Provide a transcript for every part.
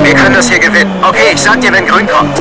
Wir können das hier gewinnen. Okay, ich sag dir, wenn grün kommt.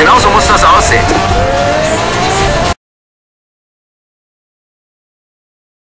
Genauso muss das aussehen.